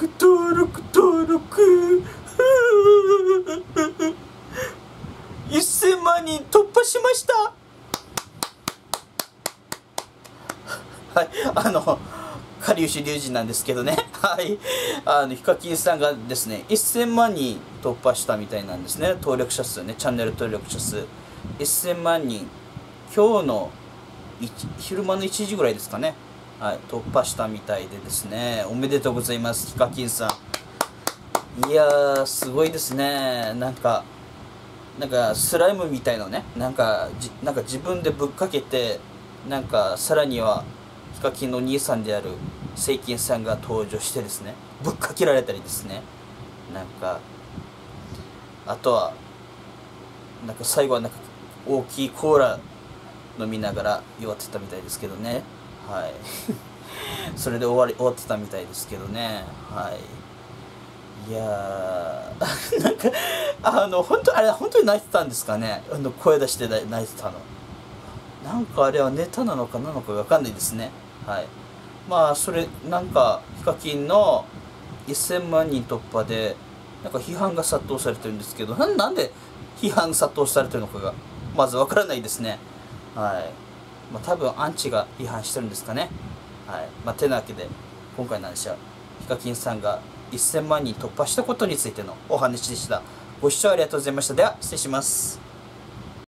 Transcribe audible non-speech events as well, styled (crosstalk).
録登録登録。1000 (laughs) 万人突破しました。(laughs) はいあのかりゆしりゅうじなんですけどね。(laughs) はい。あのヒカキンさんがですね1000万人突破したみたいなんですね。登録者数ねチャンネル登録者数。1000万人。今日の昼間の1時ぐらいですかね。はい突破したみたいでですね。おめでとうございますヒカキンさん。いやーすごいですね。なんかなんかスライムみたいのね。なんかなんか自分でぶっかけてなんかさらにはヒカキンの兄さんであるセイキンさんが登場してですね。ぶっかけられたりですね。なんかあとはなんか最後はなんか大きいコーラ飲みながら弱ってたみたいですけどね。はい。(laughs) それで終わり終わってたみたいですけどね。はい。いやー。(laughs) なんかあの本当あれ本当に泣いてたんですかね？あの声出して泣いてたの。なんかあれはネタなのかなのかわかんないですね。はい。まあそれなんかヒカキンの1000万人突破でなんか批判が殺到されてるんですけどなんで批判殺到されてるのかがまずわからないですね。はい。まあ多分アンチが違反してるんですかね。はい。まあてなわけで今回の話はヒカキンさんが1000万人突破したことについてのお話でした。ご視聴ありがとうございました。では失礼します。